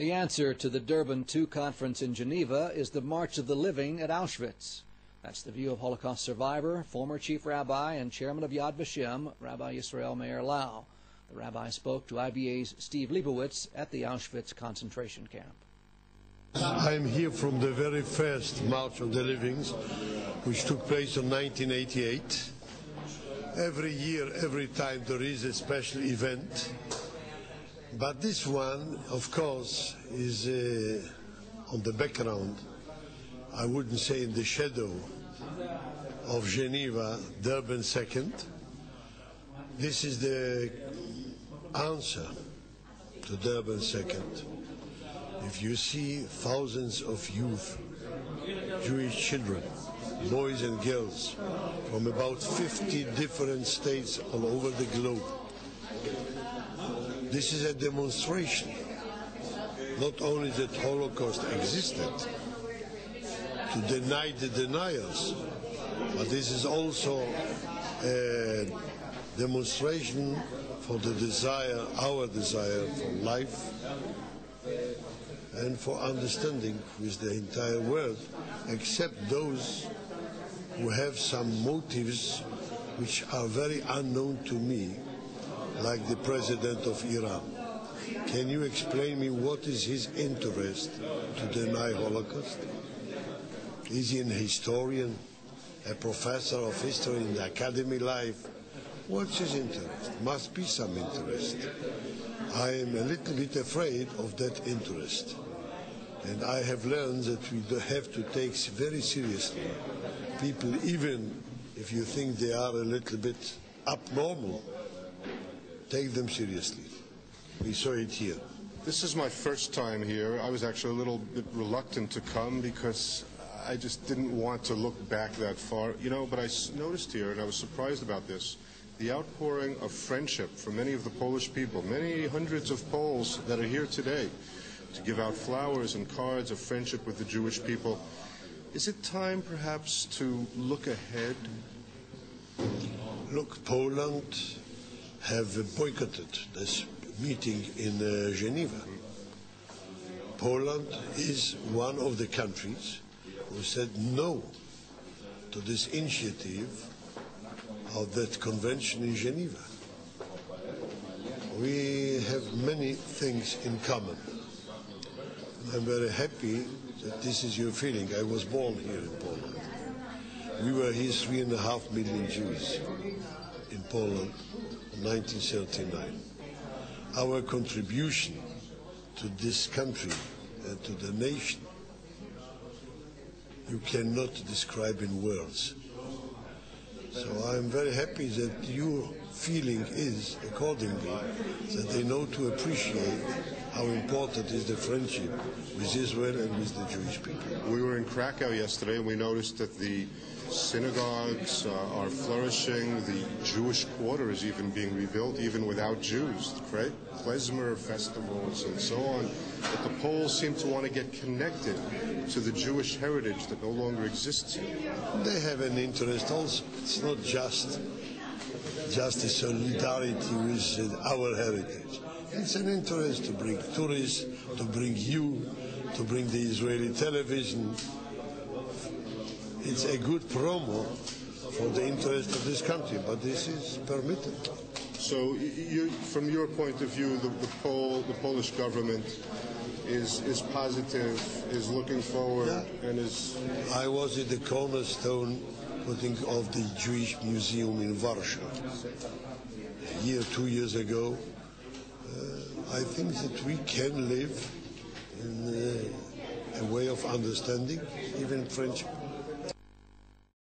The answer to the Durban II conference in Geneva is the March of the Living at Auschwitz. That's the view of Holocaust survivor, former chief rabbi, and chairman of Yad Vashem, Rabbi Yisrael Meir Lau. The rabbi spoke to IBA's Steve Leibowitz at the Auschwitz concentration camp. I'm here from the very first March of the Livings, which took place in 1988. Every year, every time there is a special event. But this one, of course, is uh, on the background, I wouldn't say in the shadow of Geneva, Durban second. This is the answer to Durban second. If you see thousands of youth, Jewish children, boys and girls from about 50 different states all over the globe, this is a demonstration. Not only that Holocaust existed, to deny the deniers, but this is also a demonstration for the desire, our desire for life and for understanding with the entire world, except those who have some motives which are very unknown to me, like the president of Iran. Can you explain me what is his interest to deny Holocaust? Is he an historian, a professor of history in the academy life? What's his interest? Must be some interest. I am a little bit afraid of that interest. And I have learned that we have to take very seriously people, even if you think they are a little bit abnormal, take them seriously. We saw it here. This is my first time here. I was actually a little bit reluctant to come because I just didn't want to look back that far, you know, but I noticed here, and I was surprised about this, the outpouring of friendship from many of the Polish people, many hundreds of Poles that are here today to give out flowers and cards of friendship with the Jewish people. Is it time perhaps to look ahead? Look, Poland have boycotted this meeting in uh, Geneva. Poland is one of the countries who said no to this initiative of that convention in Geneva. We have many things in common. I'm very happy that this is your feeling. I was born here in Poland. We were here three and a half million Jews in Poland in 1939. Our contribution to this country and to the nation you cannot describe in words. So I'm very happy that your feeling is accordingly that they know to appreciate how important is the friendship with Israel and with the Jewish people. We were in Krakow yesterday and we noticed that the synagogues uh, are flourishing, the Jewish quarter is even being rebuilt even without Jews, right? Klezmer festivals and so on. But the Poles seem to want to get connected to the Jewish heritage that no longer exists here. They have an interest also. It's not just just a solidarity with our heritage. It's an interest to bring tourists, to bring you, to bring the Israeli television. It's a good promo for the interest of this country, but this is permitted. So, you, from your point of view, the, the, Pol, the Polish government is is positive, is looking forward, Yeah. and is. I was at the cornerstone putting of the Jewish Museum in Warsaw a year, two years ago. Uh, I think that we can live in uh, a way of understanding, even friendship.